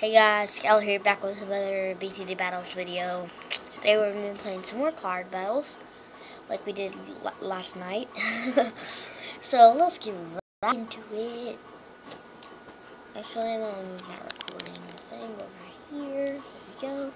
Hey guys, Scal here, back with another BTD Battles video. Today we're going to be playing some more card battles, like we did last night. so let's get right into it. Actually, it's not recording the thing over here. There we go.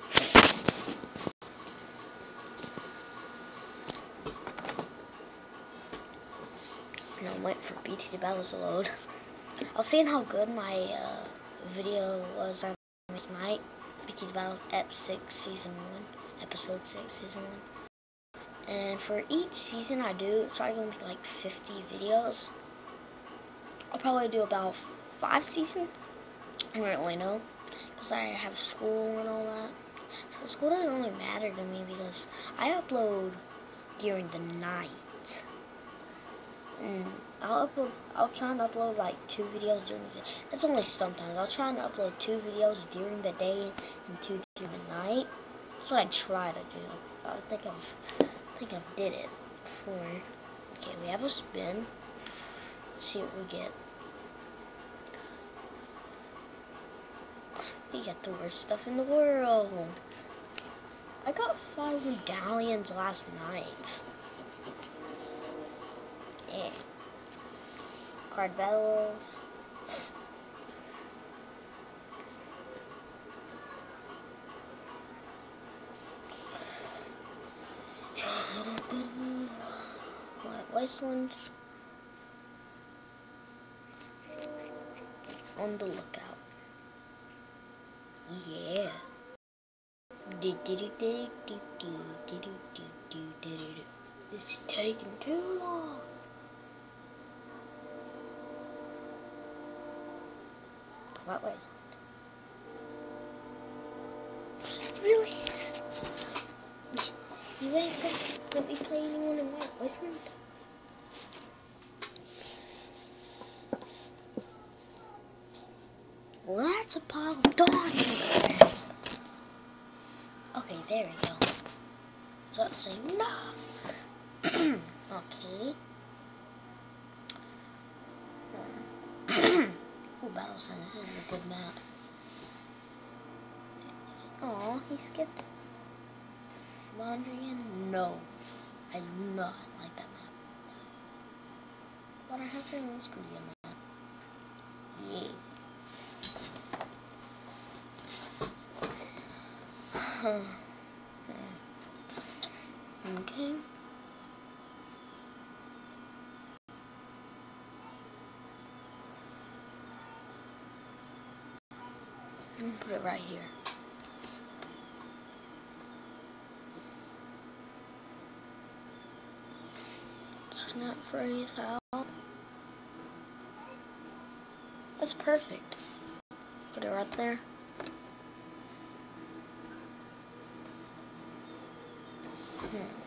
And I'm waiting for BTD Battles to load. I was seeing how good my uh, video was on last night. BTD Battles Ep 6 Season 1. Episode 6 Season 1. And for each season I do, it's probably going to be like 50 videos. I'll probably do about 5 seasons. I don't really know. Because I have school and all that. So school doesn't really matter to me because I upload during the night. And I'll upload. I'll try and upload like two videos during the day. That's only sometimes. I'll try and upload two videos during the day and two during the night. That's what I try to do. I think I've, I think I did it before. Okay, we have a spin. Let's see what we get. We got the worst stuff in the world. I got five medallions last night. Yeah. Card battles. Wasteland. On the lookout. Yeah. It's taking too long. What ways? Really? You ain't gonna let me play anyone in White Wasteland? Well, that's a pile of dogs. Okay, there we go. Say no. okay. This is a good map. Oh, he skipped. Mondrian? No. I do not like that map. Water Hazard is pretty good map. Yeah. put it right here. Snap freeze out. That's perfect. Put it right there. Hmm.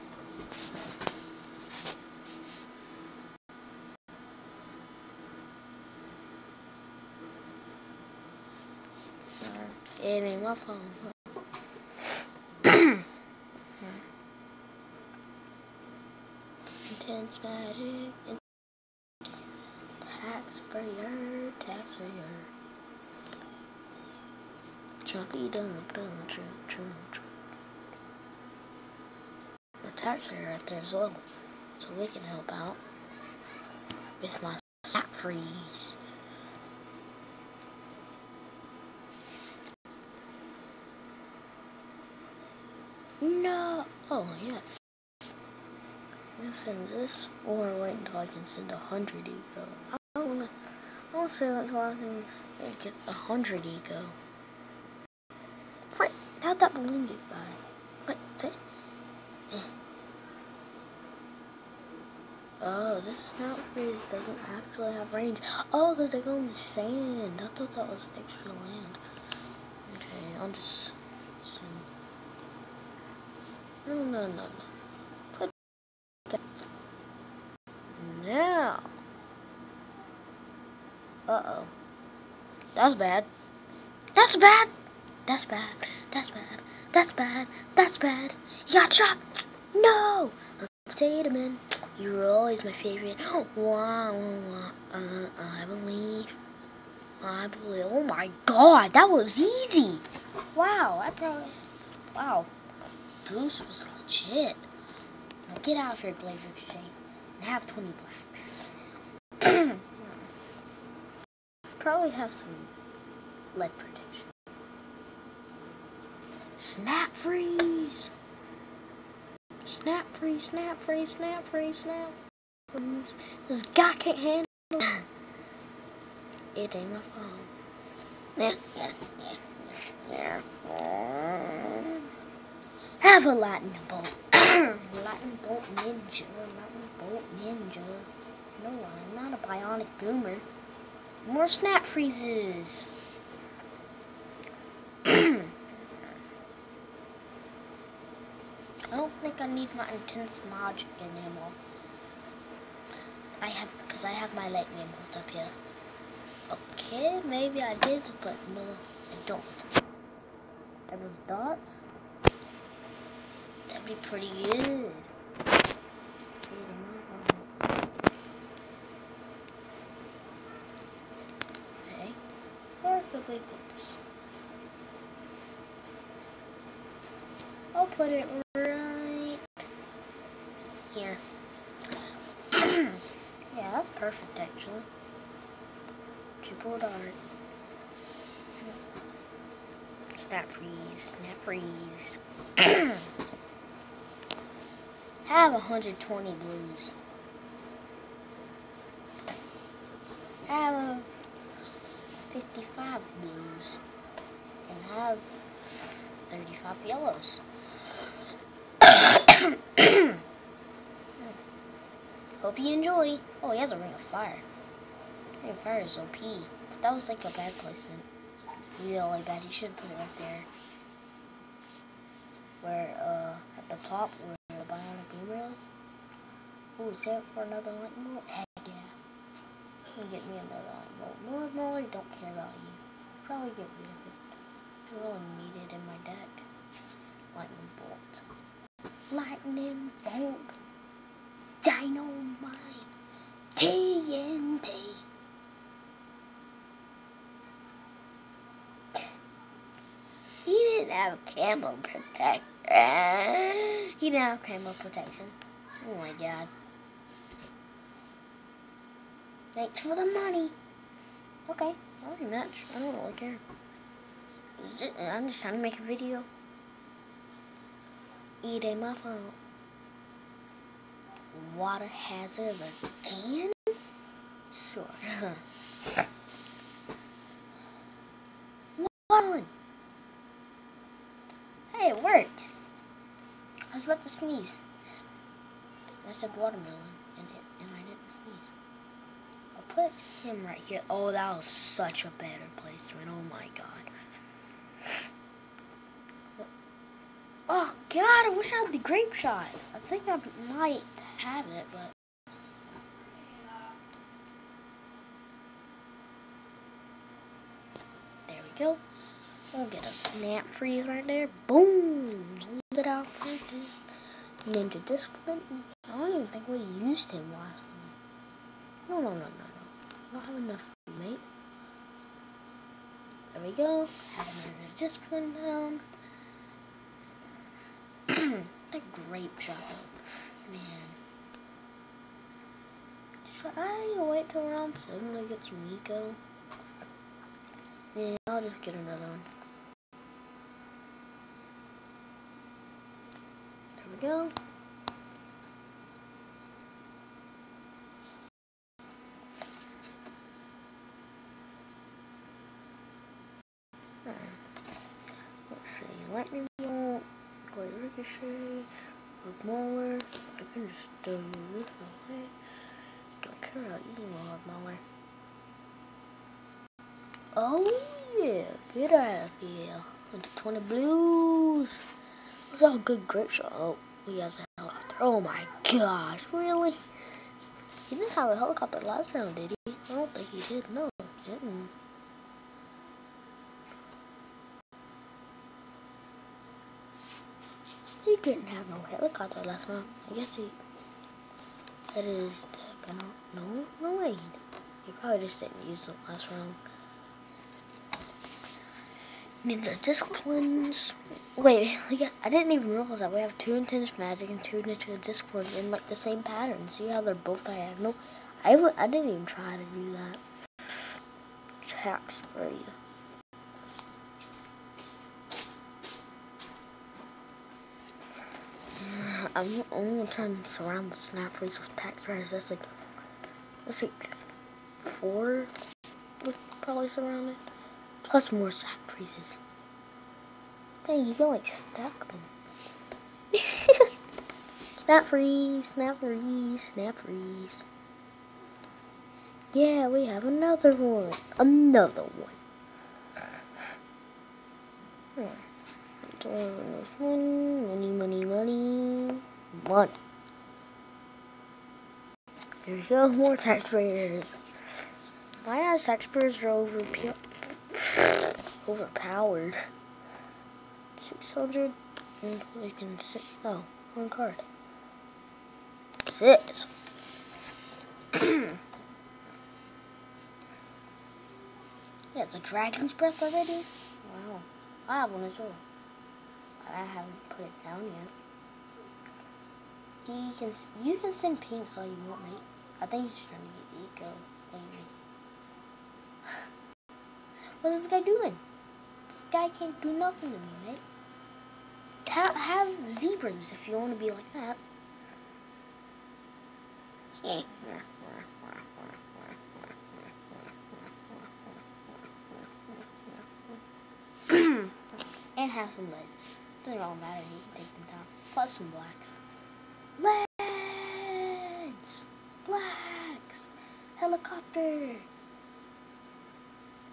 It ain't my. Intense magic. Tax your, tax your. Trumpy dum dum trump trump trump. The tax for right there as well. So we can help out with my snap freeze. No. Oh, yeah. I'm send this or wait until I can send a hundred eco. I don't wanna. I send it until I can get a hundred eco. Frick! How'd that balloon get by? What? Oh, this snap freeze doesn't actually have range. Oh, because they go in the sand. I thought that was extra land. Okay, I'll just. No, no, no, no. Put that. Now. Uh-oh. That's bad. That's bad. That's bad. That's bad. That's bad. That's bad. You got shot. No. Tatum, you were always my favorite. Wow. Uh, I believe. I believe. Oh my god, that was easy. Wow, I probably. Wow. Boost was legit. Now get out of here, Glaive Ricochet. And have 20 blacks. probably have some lead protection. Snap freeze! Snap freeze, snap freeze, snap freeze, snap freeze. This guy can't handle it. ain't my fault. Yeah, yeah, yeah, yeah. Have a lightning bolt. lightning bolt ninja. Lightning bolt ninja. No, I'm not a bionic boomer. More snap freezes. I don't think I need my intense magic anymore. I have, because I have my lightning bolt up here. Okay, maybe I did, but no, I don't. And those dots, that'd be pretty good. Okay, where could we put this? I'll put it right here. yeah, that's perfect actually. Triple darts. Snap freeze, snap freeze. have 120 blues. Have 55 blues. And have 35 yellows. Hope you enjoy. Oh, he has a ring of fire. Ring of fire is OP. But that was like a bad placement. Really bad. He should put it right there. Where, uh, at the top where the bionic boomer is. Ooh, save it for another lightning bolt? Heck yeah. Me get me another lightning bolt. North Mauler don't care about you. Probably get rid of it. I really need it in my deck. Lightning bolt. Lightning bolt. Dynamite. TNT. He didn't have camo protection. He didn't have camo protection. Oh my god. Thanks for the money. Okay, pretty much. I don't really care. I'm just trying to make a video. Eat a muffin. Water hazard again? Sure. One. Hey, it works. I was about to sneeze. I said watermelon, and, it, and I didn't sneeze. I'll put him right here. Oh, that was such a better placement. Oh my god. Oh god, I wish I had the grape shot. I think I might have it, but. There we go. We'll get a snap freeze right there. Boom! Hold it out like this. Ninja Discipline. I don't even think we used him last one. No, no, no, no, don't have enough, mate. There we go. Have Ninja Discipline down. a grape shot, man. Should I wait till round seven to get some Nico? Yeah, I'll just get another one. There we go. Let's see, lightning bolt, ricochet, with Mauler. I can just throw this away. Don't care about eating Lord Mauler. Oh yeah, get out of here. With the 20 blues. That's all good grape shot. Oh, he has a helicopter. Oh my gosh, really? He didn't have a helicopter last round, did he? I don't think he did. No, he didn't. Didn't have no helicopter last round. I guess he... That is... I don't. No way. He probably just didn't use the last round. Ninja disciplines. Wait, got, I didn't even realize that we have two intense magic and two ninja disciplines in like the same pattern. See how they're both diagonal? I w I didn't even try to do that. Tax free. I'm, I'm gonna try to surround the snap freeze with tax freeze. That's like, that's like four would probably surround it. Plus more snap freezes. Dang, you can like stack them. snap freeze, snap freeze, snap freeze. Yeah, we have another one. Another one. Hmm. Money, money, money, money. Here we go, more tack sprayers. My ass tack sprayers are over overpowered. 600 and we can sit oh one card six yeah it's a dragon's breath already wow I have one as well I haven't put it down yet you can you can send pinks all you want mate I think he's just trying to get eco maybe what's this guy doing this guy can't do nothing to me mate have, have zebras if you want to be like that. and have some leads. Doesn't all matter, you can take them down. Plus some blacks. Leads! Blacks! Helicopter!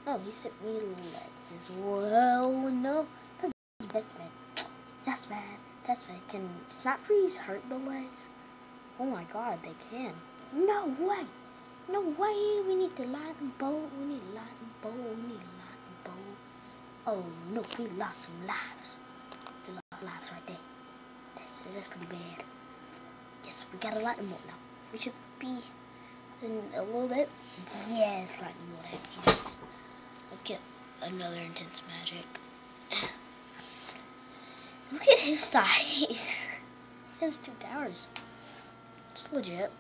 Oh, he sent me leads as well. No, that's best friend. That's bad. That's bad. Can snap freeze hurt the legs? Oh my god, they can. No way. No way. We need the lightning bolt. We need lightning bolt. We need lightning bolt. Oh no, we lost some lives. We lost lives right there. That's, that's pretty bad. We got a lightning bolt now. We should be in a little bit. Yes, lightning bolt. Yes. Okay, another intense magic. Look at his size. His two towers. It's legit.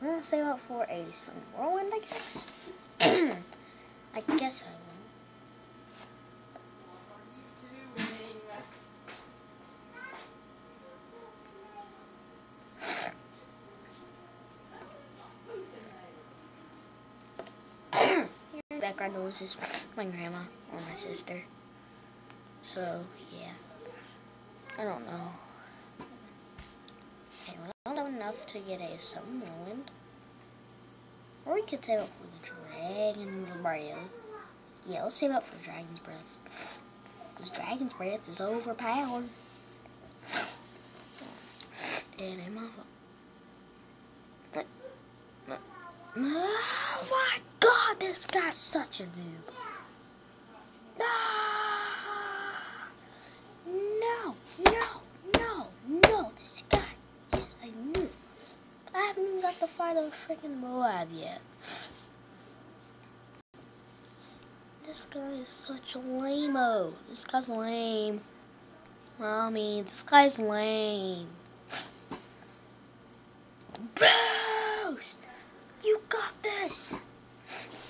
I'm gonna save up for a sun whirlwind, I guess. I guess I background noise is my grandma or my sister. So, yeah. I don't know. Okay, we don't have enough to get a Sun Whirlwind. Or we could save up for the Dragon's Breath. Yeah, let's save up for Dragon's Breath. Because Dragon's Breath is overpowered. And in my Oh my god, this guy's such a noob. Ah, to fight a noob. I haven't even got the final freaking Moab yet. This guy is such a lame-o. This guy's lame. Mommy, this guy's lame. Boost! You got this!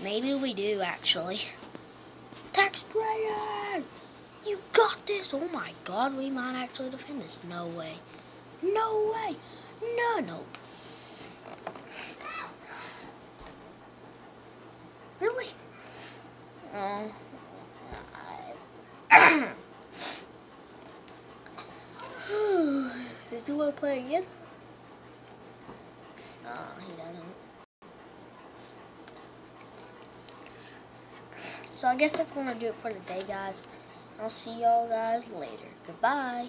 Maybe we do, actually. Tax Brian! You got this! Oh my god, we might actually defend this. No way. No way! No, nope. Really? Oh. Does he want to play again? Oh, he doesn't. So I guess that's going to do it for today, guys. I'll see y'all guys later. Goodbye.